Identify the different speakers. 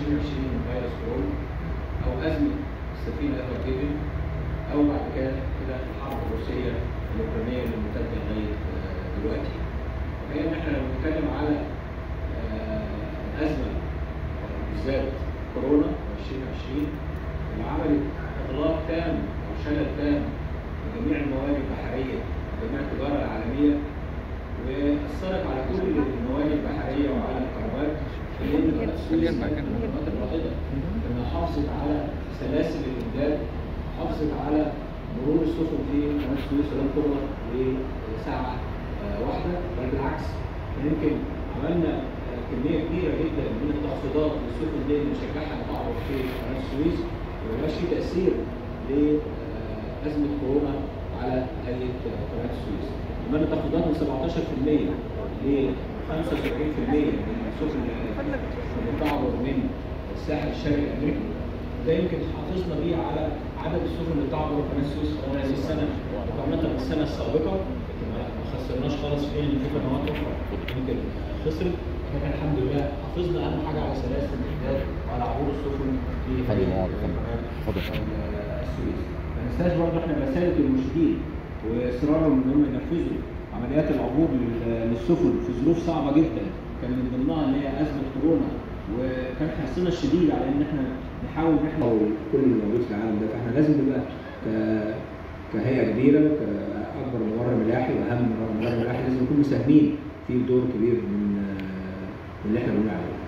Speaker 1: 2020 فيروس كورونا أو أزمة السفينة ايفر أو بعد كده كده الحرب الروسية الأوكرانية اللي ممتده لغاية آه، دلوقتي. فهي إن إحنا لما بنتكلم على آه، الازمه آه، بالذات كورونا 2020 اللي عملت إغلاق تام أو شلل تام لجميع المواد البحرية وجميع التجارة العالمية واثرت على كل المواد البحريه وعلى القنوات القنوات الرائده انها حافظت على سلاسل الإمداد حافظت على مرور السفن في قناه السويس ولم تغلق لساعة آه، واحدة. بل بالعكس يمكن عملنا آه، كمية كبيرة جدا من التخفيضات للسفن دي اللي نشجعها ان تعبر في قناة السويس وما في تأثير لازمه كورونا على هيئة قناة السويس. عملنا تخفيضات من 17% ل 75% من السفن اللي بتعبر من الساحل الشرقي الامريكي. ده يمكن حافظنا بيه على عدد السفن اللي بتعبر قناه السويس خلال هذه السنة مقارنه بالسنه السابقة. ما خسرناش خالص في إن في قنوات أخرى يمكن خسرت. لكن الحمد لله حافظنا أهم حاجة على سلاسل الامداد وعلى عبور السفن في. السويس. ما ننساش برضه إحنا رساله المرشدين وإصرارهم إن هم ينفذوا. عمليات العبور لل- للسفن في ظروف صعبة جدا كان من ضمنها ان هي أزمة كورونا وكان حرصنا الشديد على إن إحنا نحاول إحنا كل اللي موجود في العالم ده فإحنا لازم نبقى كهيئة كبيرة كأكبر مورد ملاحي وأهم مورد ملاحي لازم نكون مساهمين في دور كبير من من اللي إحنا بنقول عليه.